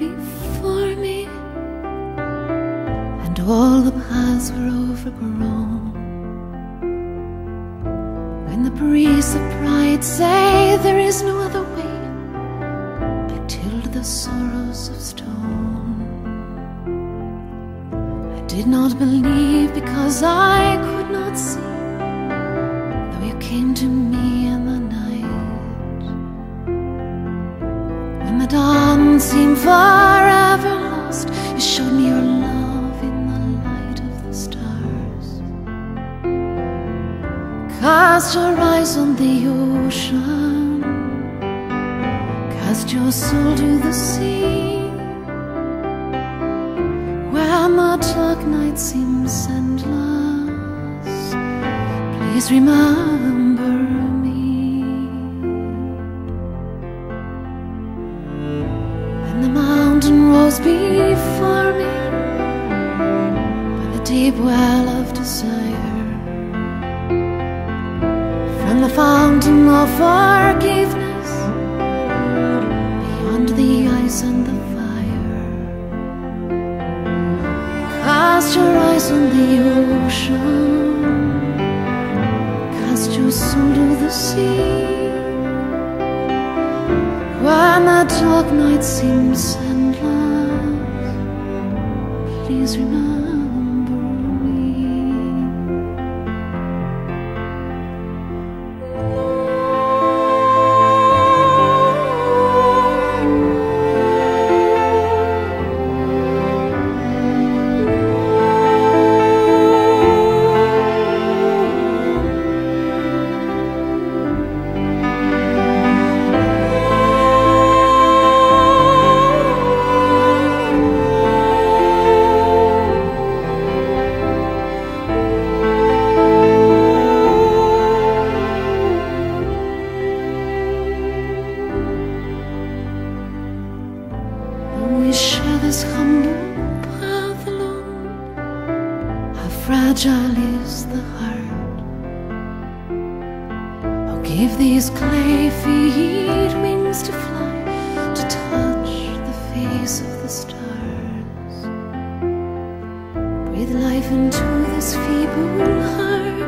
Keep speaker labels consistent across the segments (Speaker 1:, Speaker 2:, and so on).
Speaker 1: before me, and all the paths were overgrown. When the breeze of pride say there is no other way, I tilled the sorrows of stone. I did not believe because I. Cast your eyes on the ocean, cast your soul to the sea. Where the dark night seems endless, please remember me. And the mountain rose before me by the deep well of desire. The fountain of forgiveness, beyond the ice and the fire. Cast your eyes on the ocean, cast your soul to the sea. When the dark night seems endless, please remember give these clay feet wings to fly, to touch the face of the stars. Breathe life into this feeble heart,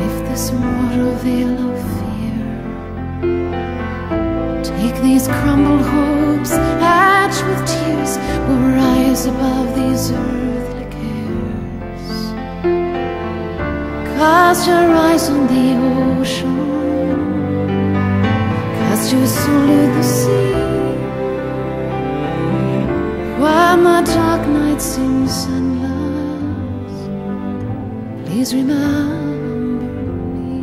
Speaker 1: lift this mortal veil of fear. Take these crumbled hopes, etched with tears, will rise above these earthly Cast your eyes on the ocean, cast your soul to the sea. While my dark night seems endless, please remember me.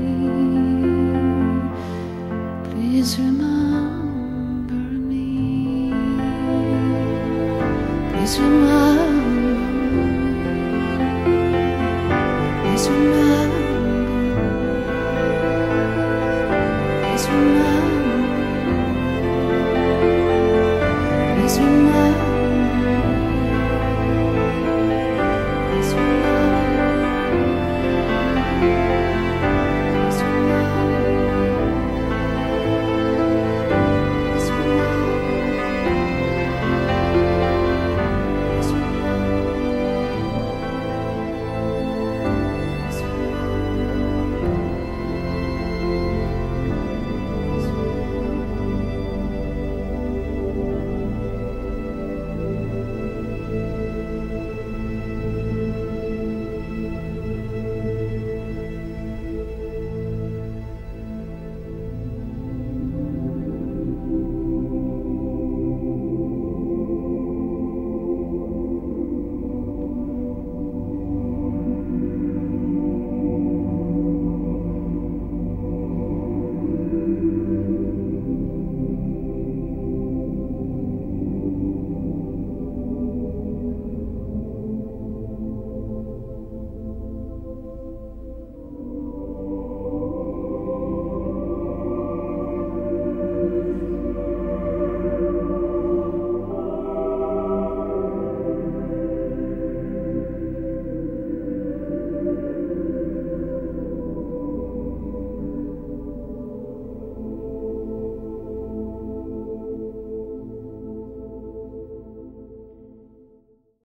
Speaker 1: Please remember me. Please remember me. Please remember